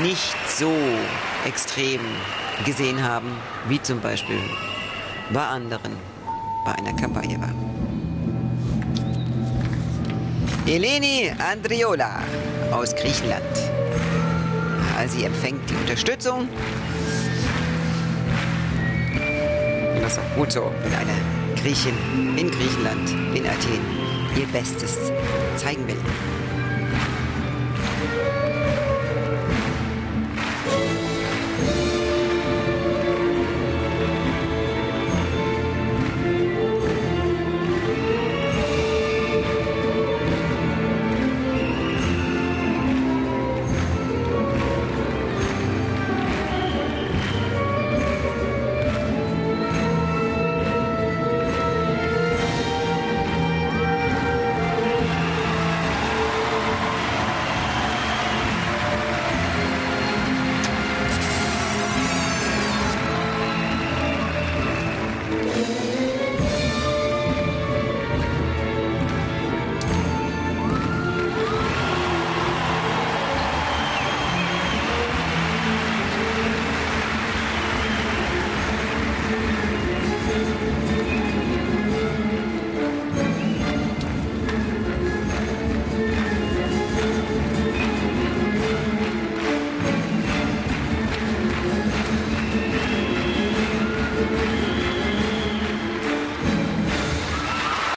nicht so extrem gesehen haben, wie zum Beispiel bei anderen bei einer Kampagne war. Eleni Andriola aus Griechenland. Sie empfängt die Unterstützung. Und das ist auch gut so, wenn eine Griechin in Griechenland, in Athen, ihr Bestes zeigen will. はい。